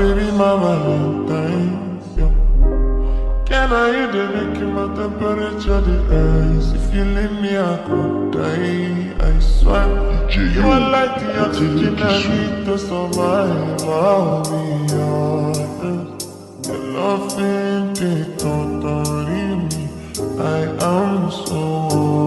baby mama look thing. I hear the making my temperature the rise? If you leave me, I could die. I swear. You are like the oxygen I need to survive. I'll be honest. Your love ain't it totally me. I am so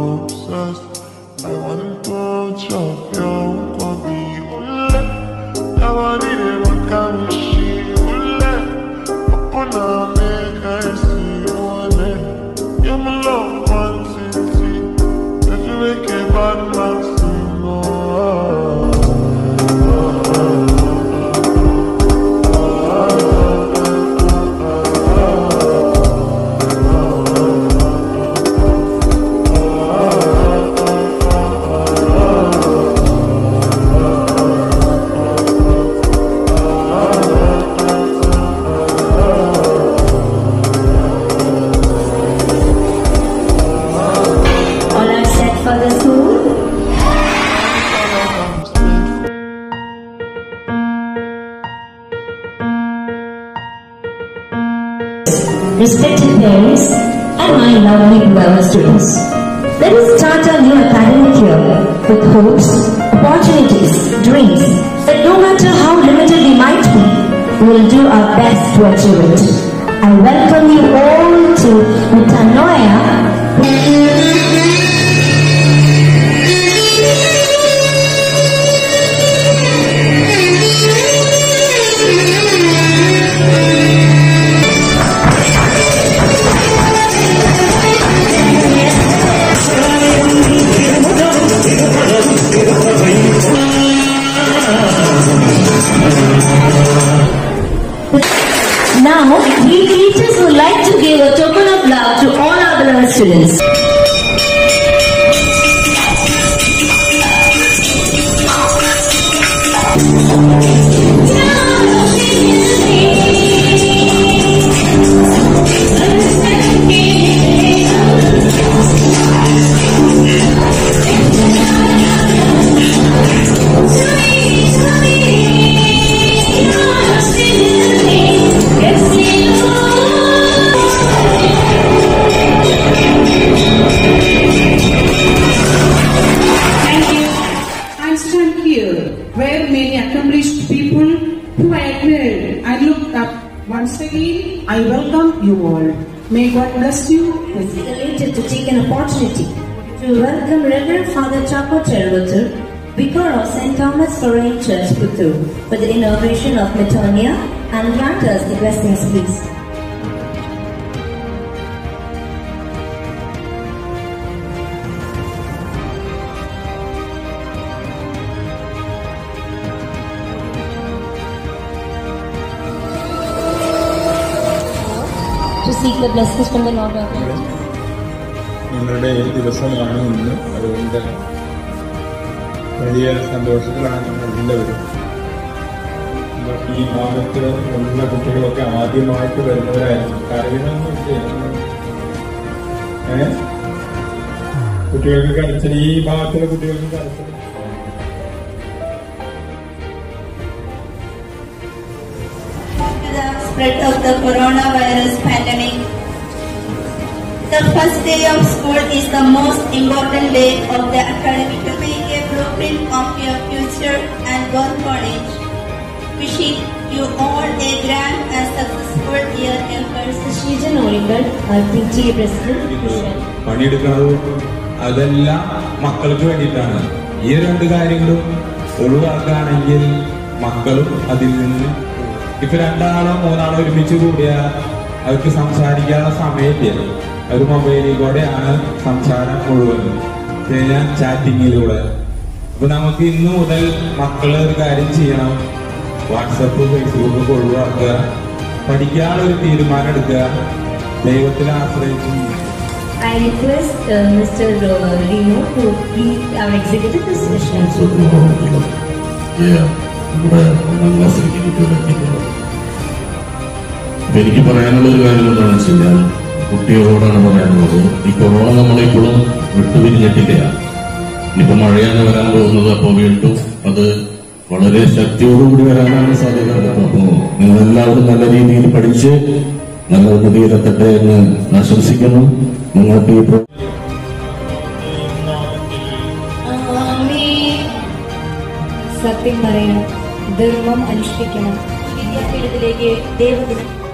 Respected parents and my lovely well students, let us start our new academic year with hopes, opportunities, dreams that no matter how limited we might be, we will do our best to achieve it. I welcome you all to Now, we teachers would like to give a token of love to all our students. Once again, I welcome you all. May God bless you with Delighted to take an opportunity to welcome Reverend Father Chapo Tervatur, Vicar of St. Thomas Foreign Church, Puttur, for the inauguration of Metonia and grant us the blessings, please. Seek the blessings from the Lord. നിങ്ങളുടെ ദിവസമാണ് ഇന്ന്. അതുകൊണ്ട് വലിയ സന്തോഷത്തിലാണ് നമ്മൾ എല്ലാവരും ഈ ഭാഗത്ത് ഉള്ള കുട്ടികളൊക്കെ ആദ്യമായിട്ട് വരുന്നവരായിരുന്നു. ഏ? കുട്ടികൾക്ക് കരച്ചിൽ ഈ ഭാഗത്തുള്ള കുട്ടികൾക്ക് കരച്ചിൽ spread of the coronavirus pandemic. The first day of school is the most important day of the academic to make a blueprint of your future and goal college. Wishing you all a grand and successful year ahead. Shijan Origal, our PTA President, to share. പണിയെടുക്കുന്നത് അതെല്ലാം മക്കൾക്ക് വേണ്ടിയിട്ടാണ് ഈ രണ്ട് കാര്യങ്ങളും ഒഴിവാക്കുകയാണെങ്കിൽ മക്കളും അതിൽ നിന്ന് ഇപ്പൊ രണ്ടാളോ മൂന്നാളോ ഒരുമിച്ച് കൂടിയാൽ അവർക്ക് സംസാരിക്കാനുള്ള സമയമില്ല? ഒരു മൊബൈലിൽ കൂടെയാണ് സംസാരം മുഴുവൻ കഴിഞ്ഞാൽ ചാറ്റിങ്ങിലൂടെ അപ്പൊ നമുക്ക് ഇന്ന് മുതൽ മക്കളെ ഒരു കാര്യം ചെയ്യണം. വാട്സപ്പ് ഫേസ്ബുക്ക് ഒഴിവാക്കുക. പഠിക്കാനുള്ള ഒരു തീരുമാനം എടുക്കുക. ദൈവത്തിൽ ആശ്രയിച്ചു. I request uh, Mr. Uh, Reno to lead our executive discussion. നമ്മുടെ ഒന്നാം ക്ലാസ്സിലേക്ക് കുട്ടികളെത്തിക്കുന്നത് അപ്പൊ എനിക്ക് പറയാനുള്ള ഒരു കാര്യം എന്താണെന്ന് വെച്ച് കഴിഞ്ഞാൽ കുട്ടികളോടാണ് പറയാനുള്ളത്. ഈ കൊറോണ നമ്മളിപ്പോഴും വിട്ടുപിരിഞ്ഞിട്ടില്ല ഇപ്പൊ മഴയാണ് വരാൻ പോകുന്നത് അപ്പോൾ വീണ്ടും അത് വളരെ ശക്തിയോടുകൂടി വരാനാണ് സാധ്യത. അപ്പോ നിങ്ങളെല്ലാവരും നല്ല രീതിയിൽ പഠിച്ച് നല്ല ഉന്നതിയിലെത്തട്ടെ എന്ന് ആശംസിക്കുന്നു. നിങ്ങൾക്ക് ഈ സത്യം പറയണം ധർമ്മം അനുഷ്ഠിക്കണം. വിദ്യാപീഠത്തിലേക്ക് ദൈവദിനം